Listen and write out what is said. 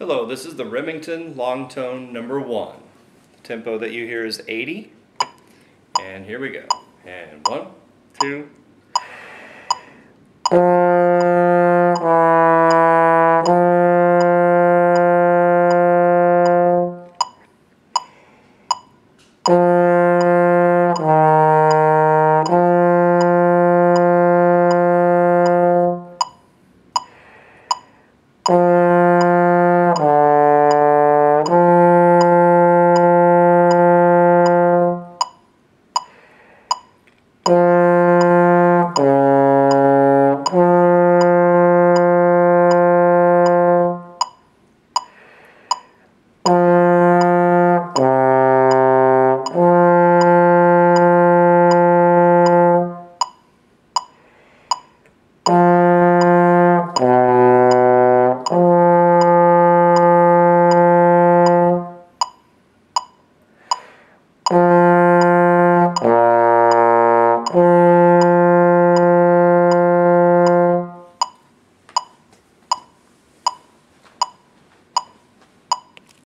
Hello, this is the Remington long tone number one. The tempo that you hear is 80. And here we go. And one, two, Música